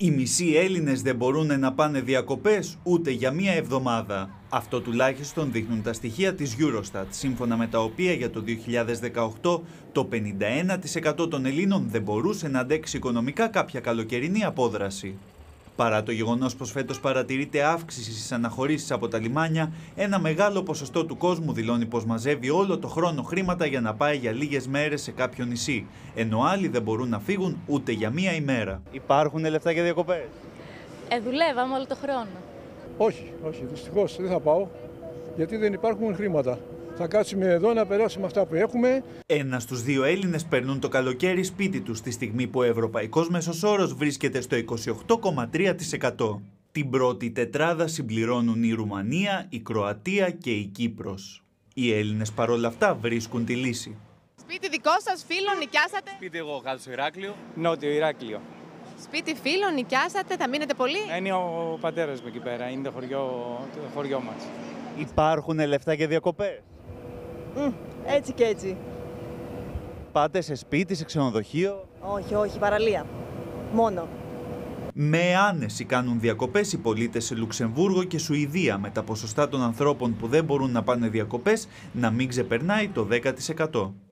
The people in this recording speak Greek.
Οι μισοί Έλληνες δεν μπορούν να πάνε διακοπές ούτε για μία εβδομάδα. Αυτό τουλάχιστον δείχνουν τα στοιχεία της Eurostat, σύμφωνα με τα οποία για το 2018 το 51% των Ελλήνων δεν μπορούσε να αντέξει οικονομικά κάποια καλοκαιρινή απόδραση. Παρά το γεγονός πως φέτος παρατηρείται αύξηση στις αναχωρήσεις από τα λιμάνια, ένα μεγάλο ποσοστό του κόσμου δηλώνει πως μαζεύει όλο το χρόνο χρήματα για να πάει για λίγες μέρες σε κάποιο νησί, ενώ άλλοι δεν μπορούν να φύγουν ούτε για μία ημέρα. Υπάρχουν λεφτά για διακοπές; Ε, δουλεύαμε όλο το χρόνο. Όχι, όχι, δυστυχώς δεν θα πάω γιατί δεν υπάρχουν χρήματα. Θα κάτσουμε εδώ να περάσουμε αυτά που έχουμε. Ένα στους δύο Έλληνες περνούν το καλοκαίρι σπίτι τους στη στιγμή που ο ευρωπαϊκός μέσο όρο βρίσκεται στο 28,3%. Την πρώτη τετράδα συμπληρώνουν η Ρουμανία, η Κροατία και η Κύπρος. Οι Έλληνες παρόλα αυτά βρίσκουν τη λύση. Σπίτι δικό σας, φίλο, νοικιάσατε; Σπίτι εγώ κάτω στο Ηράκλειο. Νότιο Ηράκλειο. Σπίτι φίλο, νοικιάσατε, θα μείνετε πολύ; Είναι ο πατέρας μου εκεί πέρα, είναι το χωριό, το χωριό μας. Υπάρχουν λεφτά για διακοπές; Έτσι και έτσι. Πάτε σε σπίτι, σε ξενοδοχείο; Όχι, όχι, παραλία. Μόνο. Με άνεση κάνουν διακοπές οι πολίτες σε Λουξεμβούργο και Σουηδία με τα ποσοστά των ανθρώπων που δεν μπορούν να πάνε διακοπές να μην ξεπερνάει το 10%.